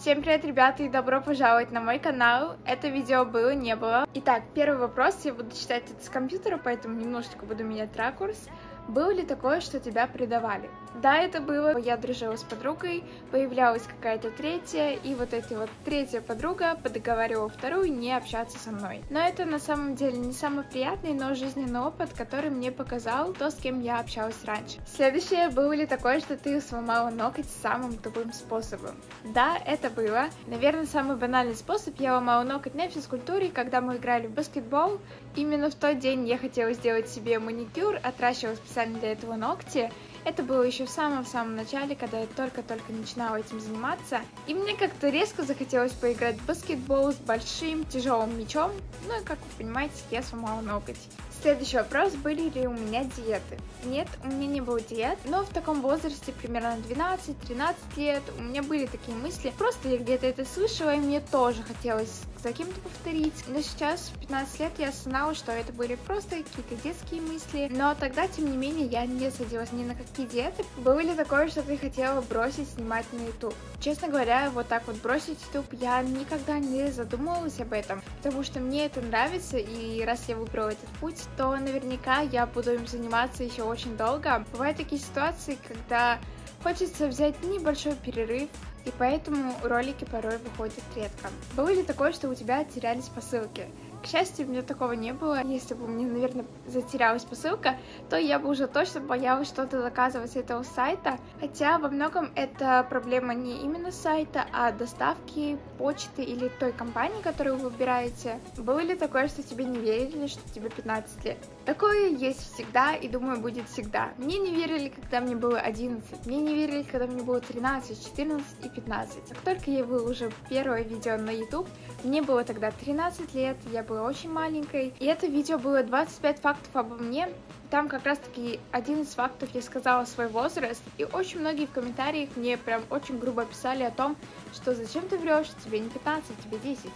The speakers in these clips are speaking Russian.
Всем привет, ребята, и добро пожаловать на мой канал. Это видео было, не было. Итак, первый вопрос, я буду читать это с компьютера, поэтому немножечко буду менять ракурс. Было ли такое, что тебя предавали? Да, это было. Я дружила с подругой, появлялась какая-то третья, и вот эта вот третья подруга подоговаривала вторую не общаться со мной. Но это на самом деле не самый приятный, но жизненный опыт, который мне показал то, с кем я общалась раньше. Следующее, было ли такое, что ты сломала ноготь самым тупым способом? Да, это было. Наверное, самый банальный способ я ломала ноготь на физкультуре, когда мы играли в баскетбол. Именно в тот день я хотела сделать себе маникюр, отращивала специально для этого ногти, это было еще в самом-самом начале, когда я только-только начинала этим заниматься. И мне как-то резко захотелось поиграть в баскетбол с большим тяжелым мячом. Ну и, как вы понимаете, я сломала ноготь. Следующий вопрос, были ли у меня диеты? Нет, у меня не было диет, но в таком возрасте, примерно 12-13 лет, у меня были такие мысли. Просто я где-то это слышала, и мне тоже хотелось за кем-то повторить. Но сейчас, в 15 лет, я осознала, что это были просто какие-то детские мысли. Но тогда, тем не менее, я не садилась ни на какие диеты. Было ли такое, что ты хотела бросить снимать на YouTube? Честно говоря, вот так вот бросить YouTube я никогда не задумывалась об этом, потому что мне это нравится, и раз я выбрала этот путь, то наверняка я буду им заниматься еще очень долго. Бывают такие ситуации, когда хочется взять небольшой перерыв, и поэтому ролики порой выходят редко. Было ли такое, что у тебя терялись посылки? К счастью, у меня такого не было. Если бы мне, наверное, затерялась посылка, то я бы уже точно боялась что-то заказывать с этого сайта. Хотя во многом это проблема не именно сайта, а доставки, почты или той компании, которую вы выбираете. Было ли такое, что тебе не верили, что тебе 15 лет? Такое есть всегда и, думаю, будет всегда. Мне не верили, когда мне было 11, мне не верили, когда мне было 13, 14 и 15. Как только я выложу первое видео на YouTube, мне было тогда 13 лет, я была очень маленькой. И это видео было 25 фактов обо мне. Там как раз таки один из фактов я сказала свой возраст. И очень многие в комментариях мне прям очень грубо писали о том, что зачем ты врешь, тебе не 15, тебе 10.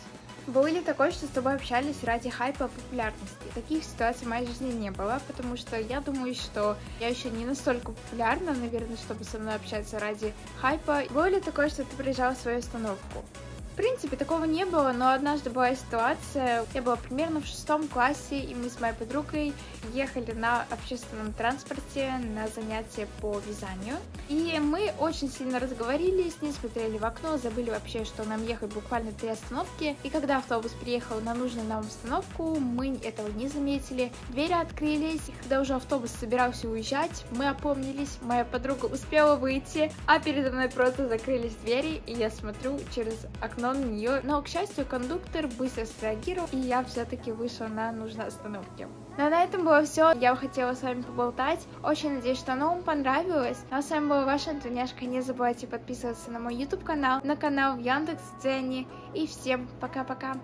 Было ли такое, что с тобой общались ради хайпа популярности? Таких ситуаций в моей жизни не было, потому что я думаю, что я еще не настолько популярна, наверное, чтобы со мной общаться ради хайпа. Было ли такое, что ты приезжала в свою остановку? В принципе, такого не было, но однажды была ситуация, я была примерно в шестом классе, и мы с моей подругой ехали на общественном транспорте на занятия по вязанию. И мы очень сильно разговорились, не смотрели в окно, забыли вообще, что нам ехать буквально три остановки. И когда автобус приехал на нужную нам остановку, мы этого не заметили. Двери открылись, и когда уже автобус собирался уезжать, мы опомнились, моя подруга успела выйти, а передо мной просто закрылись двери, и я смотрю через окно окно на нее. Но, к счастью, кондуктор быстро среагировал, и я все-таки вышла на нужной остановке. Ну а на этом было все. Я хотела с вами поболтать. Очень надеюсь, что оно вам понравилось. Ну а с вами была ваша Антоняшка. Не забывайте подписываться на мой YouTube канал, на канал в Яндекс Дзене. И всем пока-пока.